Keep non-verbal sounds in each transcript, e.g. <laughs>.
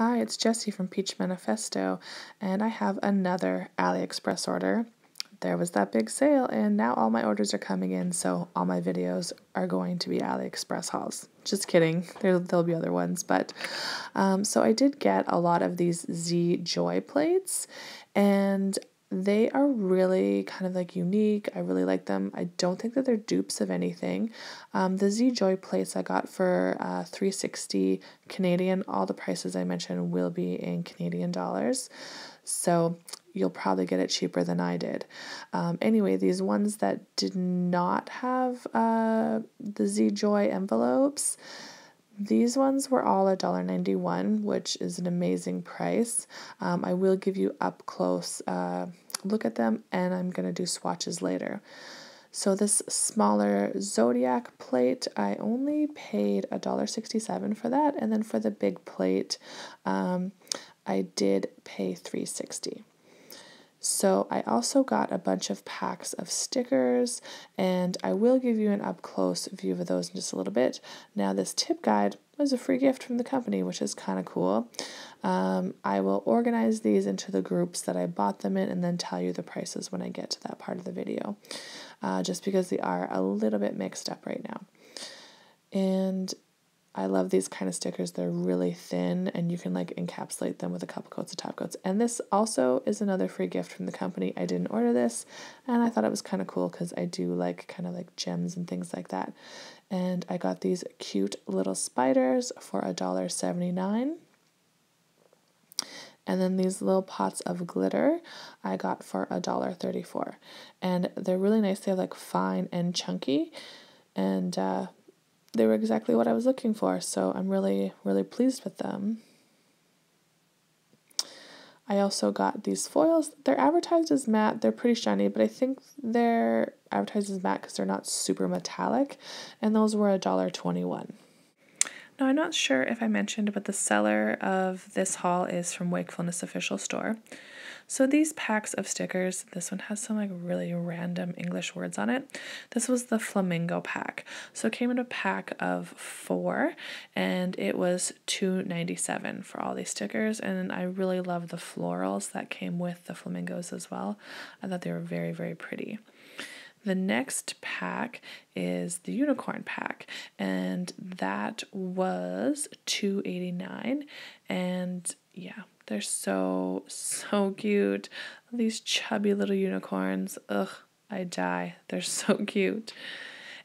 Hi, it's Jessie from Peach Manifesto, and I have another AliExpress order. There was that big sale, and now all my orders are coming in, so all my videos are going to be AliExpress hauls. Just kidding, there, there'll be other ones, but um, so I did get a lot of these Z Joy plates, and they are really kind of like unique. I really like them. I don't think that they're dupes of anything. Um, the Z Joy plates I got for uh, 360 Canadian. All the prices I mentioned will be in Canadian dollars. So you'll probably get it cheaper than I did. Um, anyway, these ones that did not have uh, the Z Joy envelopes, these ones were all $1.91, which is an amazing price. Um, I will give you up close uh, look at them and I'm going to do swatches later. So this smaller Zodiac plate, I only paid $1.67 for that. And then for the big plate, um, I did pay 360 so I also got a bunch of packs of stickers and I will give you an up close view of those in just a little bit. Now this tip guide was a free gift from the company, which is kind of cool. Um, I will organize these into the groups that I bought them in and then tell you the prices when I get to that part of the video, uh, just because they are a little bit mixed up right now. And I love these kind of stickers. They're really thin and you can like encapsulate them with a couple coats of top coats. And this also is another free gift from the company. I didn't order this and I thought it was kind of cool because I do like kind of like gems and things like that. And I got these cute little spiders for a dollar seventy nine. And then these little pots of glitter I got for a dollar thirty four. And they're really nice. They're like fine and chunky. And uh, they were exactly what I was looking for. So I'm really, really pleased with them. I also got these foils. They're advertised as matte. They're pretty shiny, but I think they're advertised as matte because they're not super metallic. And those were $1.21. Now, I'm not sure if I mentioned, but the seller of this haul is from Wakefulness Official Store. So these packs of stickers, this one has some like really random English words on it. This was the flamingo pack. So it came in a pack of four and it was $2.97 for all these stickers. And I really love the florals that came with the flamingos as well. I thought they were very, very pretty. The next pack is the unicorn pack, and that was 289 and yeah, they're so, so cute. These chubby little unicorns. Ugh, I die. They're so <laughs> cute.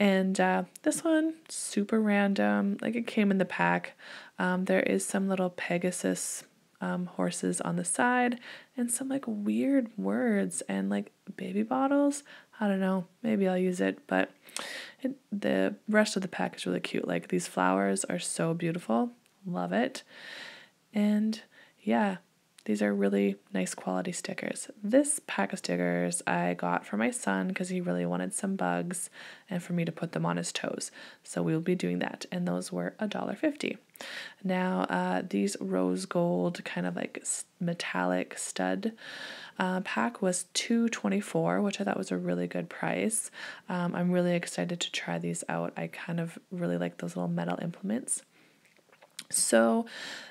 And uh, this one, super random. Like it came in the pack. Um, there is some little Pegasus um, horses on the side and some like weird words and like baby bottles. I don't know. Maybe I'll use it, but it, the rest of the pack is really cute. Like these flowers are so beautiful. Love it. And yeah, these are really nice quality stickers. This pack of stickers I got for my son because he really wanted some bugs and for me to put them on his toes. So we will be doing that. And those were $1.50. Now, uh, these rose gold kind of like metallic stud uh, pack was two twenty four, which I thought was a really good price. Um, I'm really excited to try these out. I kind of really like those little metal implements. So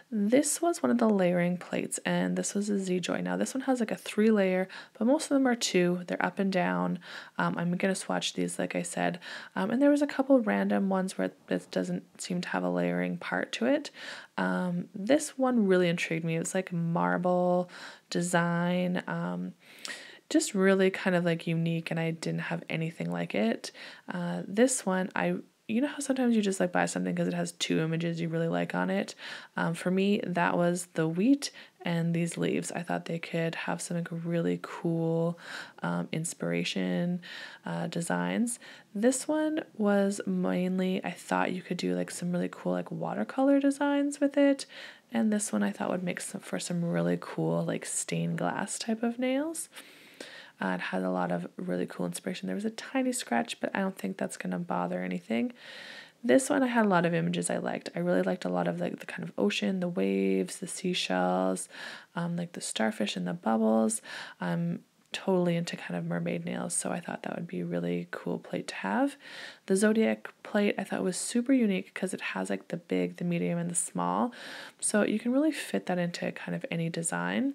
this was one of the layering plates and this was a Z-Joy. Now this one has like a three layer, but most of them are two. They're up and down. Um, I'm going to swatch these like I said. Um, and there was a couple random ones where this doesn't seem to have a layering part to it. Um, this one really intrigued me. It was like marble design. Um, just really kind of like unique and I didn't have anything like it. Uh, this one I you know how sometimes you just like buy something because it has two images you really like on it? Um, for me, that was the wheat and these leaves. I thought they could have some like really cool um, inspiration uh, designs. This one was mainly, I thought you could do like some really cool like watercolor designs with it. And this one I thought would make some for some really cool like stained glass type of nails. Uh, it had a lot of really cool inspiration. There was a tiny scratch, but I don't think that's going to bother anything. This one I had a lot of images I liked. I really liked a lot of like the kind of ocean, the waves, the seashells, um, like the starfish and the bubbles. Um, totally into kind of mermaid nails, so I thought that would be a really cool plate to have. The Zodiac plate I thought was super unique because it has like the big, the medium, and the small, so you can really fit that into kind of any design.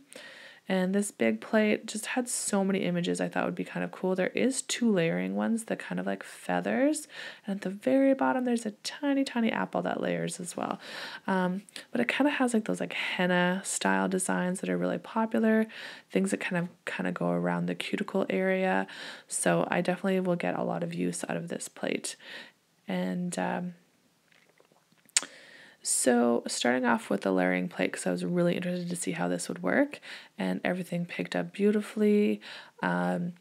And this big plate just had so many images I thought would be kind of cool. There is two layering ones that kind of like feathers. And at the very bottom, there's a tiny, tiny apple that layers as well. Um, but it kind of has like those like henna style designs that are really popular, things that kind of kind of go around the cuticle area. So I definitely will get a lot of use out of this plate. And um, so, starting off with the layering plate, because I was really interested to see how this would work, and everything picked up beautifully. Um,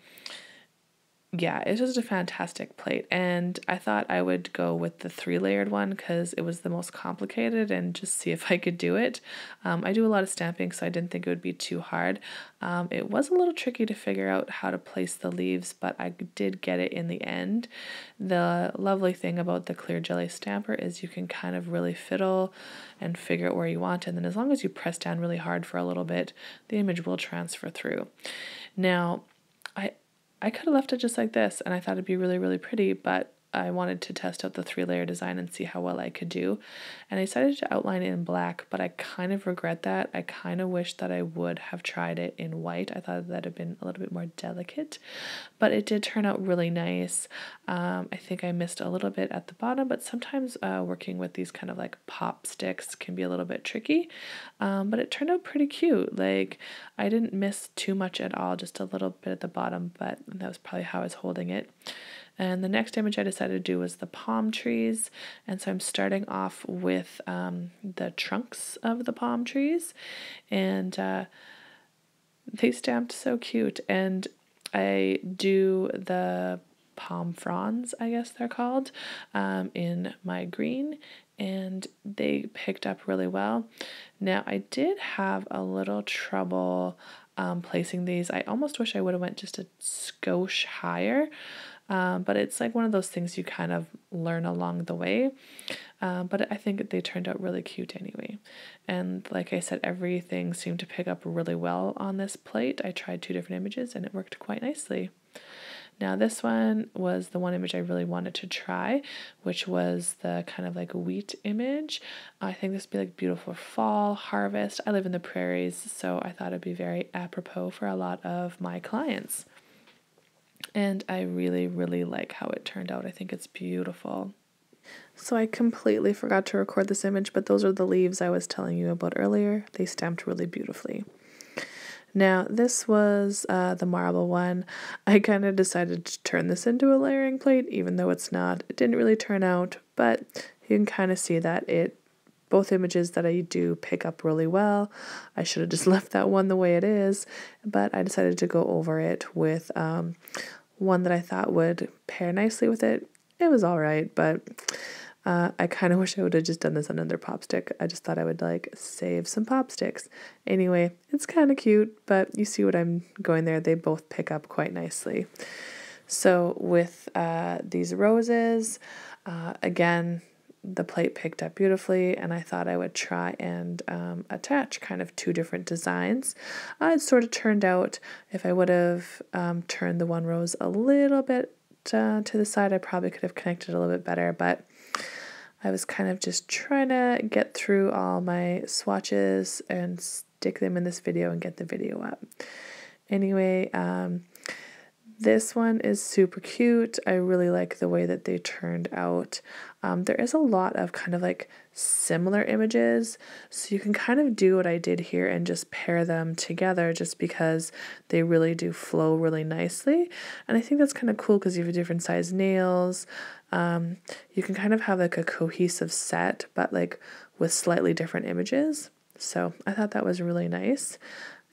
yeah, it's just a fantastic plate. And I thought I would go with the three layered one because it was the most complicated and just see if I could do it. Um, I do a lot of stamping, so I didn't think it would be too hard. Um, it was a little tricky to figure out how to place the leaves, but I did get it in the end. The lovely thing about the clear jelly stamper is you can kind of really fiddle and figure out where you want. And then as long as you press down really hard for a little bit, the image will transfer through. Now, I I could have left it just like this and I thought it'd be really, really pretty, but I wanted to test out the three layer design and see how well I could do. And I decided to outline it in black, but I kind of regret that. I kind of wish that I would have tried it in white. I thought that'd have been a little bit more delicate, but it did turn out really nice. Um, I think I missed a little bit at the bottom, but sometimes uh, working with these kind of like pop sticks can be a little bit tricky. Um, but it turned out pretty cute. Like I didn't miss too much at all, just a little bit at the bottom, but that was probably how I was holding it. And the next image I decided to do was the palm trees. And so I'm starting off with um, the trunks of the palm trees. And uh, they stamped so cute. And I do the palm fronds, I guess they're called, um, in my green. And they picked up really well. Now, I did have a little trouble um, placing these. I almost wish I would have went just a skosh higher. Um, but it's like one of those things you kind of learn along the way. Um, but I think they turned out really cute anyway. And like I said, everything seemed to pick up really well on this plate. I tried two different images and it worked quite nicely. Now, this one was the one image I really wanted to try, which was the kind of like wheat image. I think this would be like beautiful fall, harvest. I live in the prairies, so I thought it'd be very apropos for a lot of my clients and I really, really like how it turned out. I think it's beautiful. So I completely forgot to record this image, but those are the leaves I was telling you about earlier. They stamped really beautifully. Now, this was uh, the marble one. I kind of decided to turn this into a layering plate, even though it's not. It didn't really turn out, but you can kind of see that it both images that I do pick up really well. I should have just <laughs> left that one the way it is, but I decided to go over it with um, one that I thought would pair nicely with it. It was all right, but uh, I kind of wish I would have just done this on another pop stick. I just thought I would like save some pop sticks. Anyway, it's kind of cute, but you see what I'm going there. They both pick up quite nicely. So with uh, these roses, uh, again, the plate picked up beautifully, and I thought I would try and um, attach kind of two different designs. Uh, it sort of turned out if I would have um, turned the one rose a little bit uh, to the side, I probably could have connected a little bit better, but I was kind of just trying to get through all my swatches and stick them in this video and get the video up. Anyway, um, this one is super cute. I really like the way that they turned out. Um, there is a lot of kind of like similar images, so you can kind of do what I did here and just pair them together just because they really do flow really nicely. And I think that's kind of cool because you have different size nails. Um, you can kind of have like a cohesive set, but like with slightly different images. So I thought that was really nice.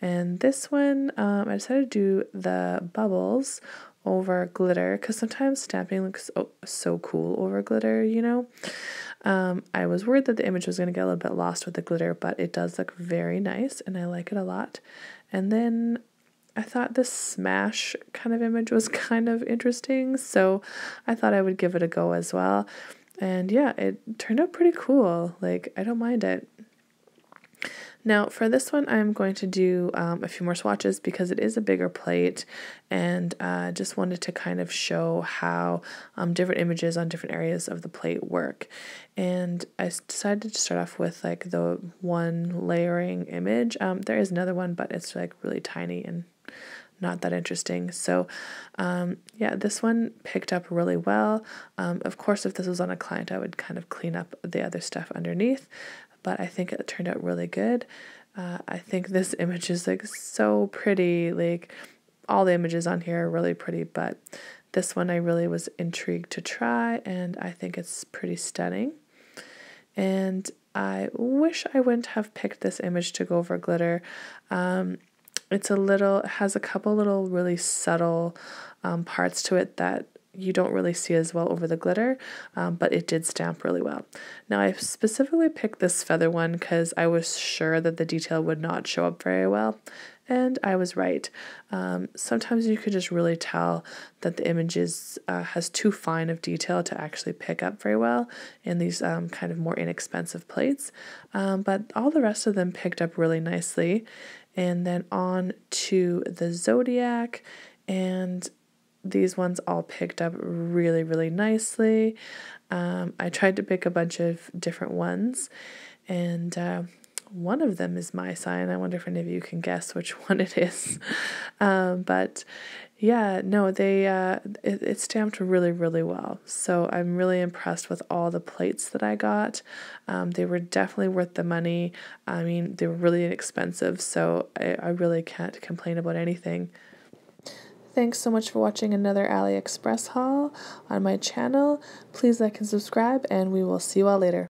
And this one, um, I decided to do the bubbles over glitter because sometimes stamping looks so, so cool over glitter, you know. Um, I was worried that the image was going to get a little bit lost with the glitter, but it does look very nice and I like it a lot. And then I thought this smash kind of image was <laughs> kind of interesting, so I thought I would give it a go as well. And yeah, it turned out pretty cool. Like, I don't mind it. Now for this one, I'm going to do um, a few more swatches because it is a bigger plate and uh, just wanted to kind of show how um, different images on different areas of the plate work. And I decided to start off with like the one layering image. Um, there is another one, but it's like really tiny and not that interesting. So, um, yeah, this one picked up really well. Um, of course, if this was on a client, I would kind of clean up the other stuff underneath, but I think it turned out really good. Uh, I think this image is like so pretty. Like, all the images on here are really pretty, but this one I really was intrigued to try, and I think it's pretty stunning. And I wish I wouldn't have picked this image to go over glitter. Um, it's a little, it has a couple little really subtle um, parts to it that you don't really see as well over the glitter, um, but it did stamp really well. Now I specifically picked this feather one because I was sure that the detail would not show up very well, and I was right. Um, sometimes you could just really tell that the images uh, has too fine of detail to actually pick up very well in these um, kind of more inexpensive plates, um, but all the rest of them picked up really nicely. And then on to the Zodiac, and these ones all picked up really, really nicely. Um, I tried to pick a bunch of different ones, and uh, one of them is my sign. I wonder if any of you can guess which <laughs> one it is. Um, but yeah, no, they uh, it, it stamped really, really well. So I'm really impressed with all the plates that I got. Um, they were definitely worth the money. I mean, they were really inexpensive, so I, I really can't complain about anything. Thanks so much for watching another AliExpress haul on my channel. Please like and subscribe, and we will see you all later.